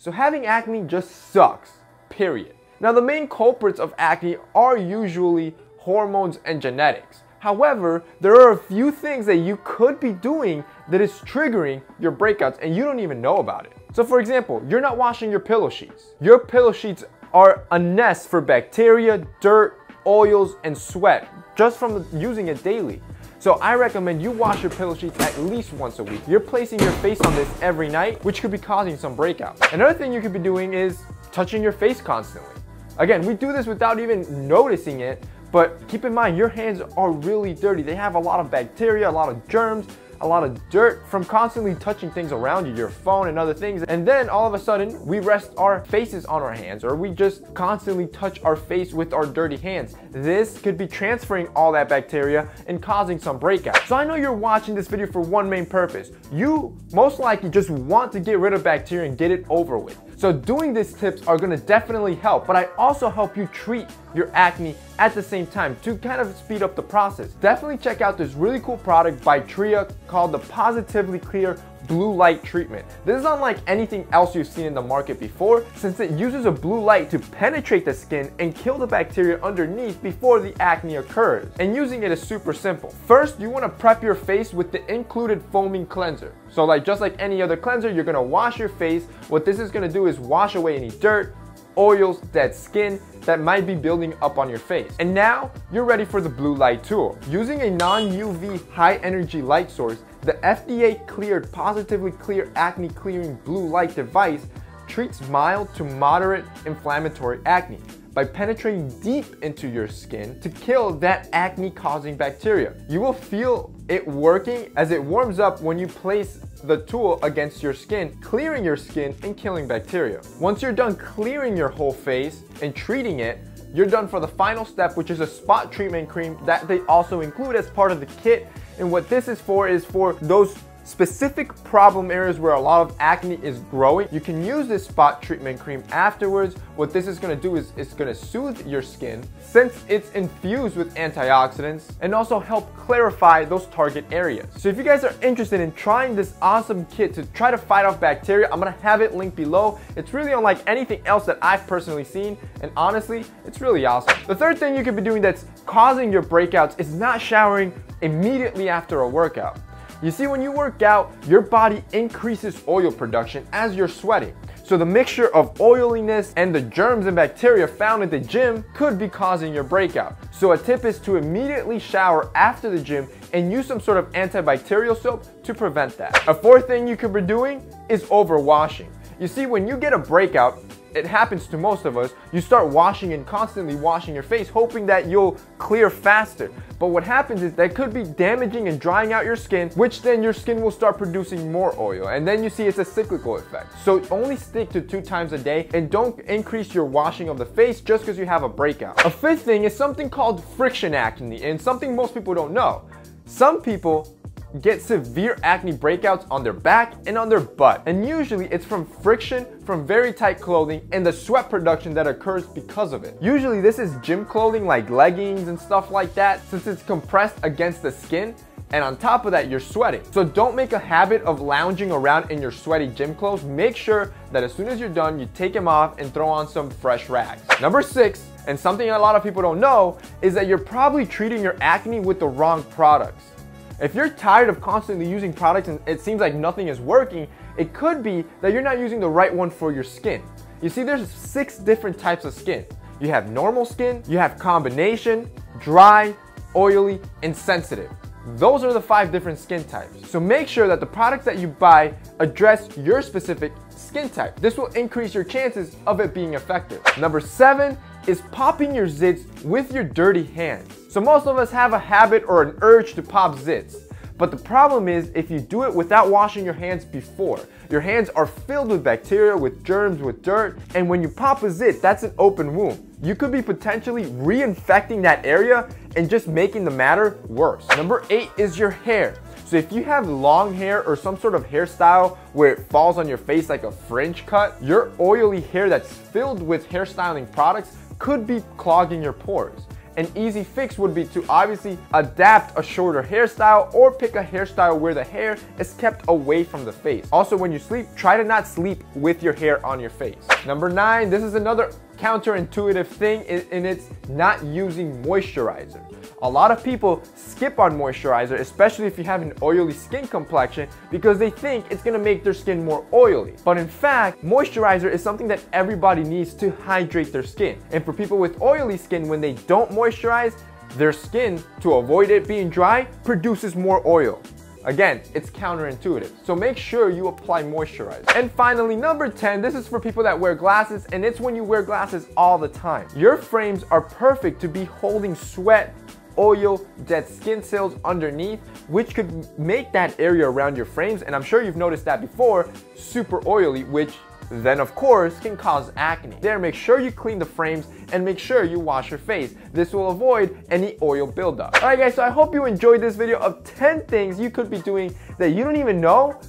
So having acne just sucks, period. Now the main culprits of acne are usually hormones and genetics. However, there are a few things that you could be doing that is triggering your breakouts and you don't even know about it. So for example, you're not washing your pillow sheets. Your pillow sheets are a nest for bacteria, dirt, oils, and sweat just from using it daily. So I recommend you wash your pillow sheets at least once a week. You're placing your face on this every night, which could be causing some breakouts. Another thing you could be doing is touching your face constantly. Again, we do this without even noticing it, but keep in mind, your hands are really dirty. They have a lot of bacteria, a lot of germs, a lot of dirt from constantly touching things around you, your phone and other things. And then all of a sudden, we rest our faces on our hands or we just constantly touch our face with our dirty hands. This could be transferring all that bacteria and causing some breakout. So I know you're watching this video for one main purpose. You most likely just want to get rid of bacteria and get it over with. So doing these tips are gonna definitely help, but I also help you treat your acne at the same time to kind of speed up the process. Definitely check out this really cool product by Tria called the Positively Clear blue light treatment. This is unlike anything else you've seen in the market before since it uses a blue light to penetrate the skin and kill the bacteria underneath before the acne occurs. And using it is super simple. First, you want to prep your face with the included foaming cleanser. So like just like any other cleanser, you're going to wash your face. What this is going to do is wash away any dirt, oils, dead skin that might be building up on your face. And now you're ready for the blue light tool. Using a non-UV high energy light source, the FDA cleared positively clear acne clearing blue light device treats mild to moderate inflammatory acne by penetrating deep into your skin to kill that acne causing bacteria. You will feel it working as it warms up when you place the tool against your skin, clearing your skin and killing bacteria. Once you're done clearing your whole face and treating it, you're done for the final step, which is a spot treatment cream that they also include as part of the kit. And what this is for is for those specific problem areas where a lot of acne is growing, you can use this spot treatment cream afterwards. What this is gonna do is it's gonna soothe your skin since it's infused with antioxidants and also help clarify those target areas. So if you guys are interested in trying this awesome kit to try to fight off bacteria, I'm gonna have it linked below. It's really unlike anything else that I've personally seen and honestly, it's really awesome. The third thing you could be doing that's causing your breakouts is not showering immediately after a workout. You see, when you work out, your body increases oil production as you're sweating. So the mixture of oiliness and the germs and bacteria found at the gym could be causing your breakout. So a tip is to immediately shower after the gym and use some sort of antibacterial soap to prevent that. A fourth thing you could be doing is overwashing. You see, when you get a breakout, it happens to most of us, you start washing and constantly washing your face, hoping that you'll clear faster. But what happens is that could be damaging and drying out your skin, which then your skin will start producing more oil. And then you see it's a cyclical effect. So only stick to two times a day and don't increase your washing of the face just because you have a breakout. A fifth thing is something called friction acne and something most people don't know. Some people get severe acne breakouts on their back and on their butt. And usually it's from friction from very tight clothing and the sweat production that occurs because of it. Usually this is gym clothing like leggings and stuff like that since it's compressed against the skin and on top of that, you're sweating. So don't make a habit of lounging around in your sweaty gym clothes. Make sure that as soon as you're done, you take them off and throw on some fresh rags. Number six, and something a lot of people don't know, is that you're probably treating your acne with the wrong products. If you're tired of constantly using products and it seems like nothing is working, it could be that you're not using the right one for your skin. You see, there's six different types of skin. You have normal skin, you have combination, dry, oily, and sensitive. Those are the five different skin types. So make sure that the products that you buy address your specific skin type. This will increase your chances of it being effective. Number seven is popping your zits with your dirty hands. So most of us have a habit or an urge to pop zits. But the problem is if you do it without washing your hands before. Your hands are filled with bacteria, with germs, with dirt, and when you pop a zit, that's an open wound. You could be potentially reinfecting that area and just making the matter worse. Number eight is your hair. So if you have long hair or some sort of hairstyle where it falls on your face like a fringe cut, your oily hair that's filled with hairstyling products could be clogging your pores. an easy fix would be to obviously adapt a shorter hairstyle or pick a hairstyle where the hair is kept away from the face. Also, when you sleep, try to not sleep with your hair on your face. Number nine, this is another counterintuitive thing and it's not using moisturizer. A lot of people skip on moisturizer, especially if you have an oily skin complexion, because they think it's gonna make their skin more oily. But in fact, moisturizer is something that everybody needs to hydrate their skin. And for people with oily skin, when they don't moisturize, their skin, to avoid it being dry, produces more oil. Again, it's counterintuitive, so make sure you apply moisturizer. And finally, number 10, this is for people that wear glasses, and it's when you wear glasses all the time. Your frames are perfect to be holding sweat, oil, dead skin cells underneath, which could make that area around your frames, and I'm sure you've noticed that before, super oily, which then of course can cause acne. There, make sure you clean the frames and make sure you wash your face. This will avoid any oil buildup. Alright guys, so I hope you enjoyed this video of 10 things you could be doing that you don't even know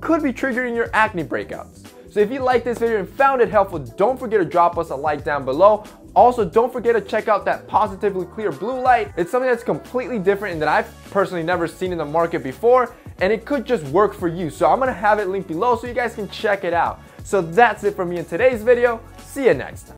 could be triggering your acne breakouts. So if you liked this video and found it helpful, don't forget to drop us a like down below. Also, don't forget to check out that Positively Clear Blue Light. It's something that's completely different and that I've personally never seen in the market before, and it could just work for you. So I'm gonna have it linked below so you guys can check it out. So that's it for me in today's video. See you next time.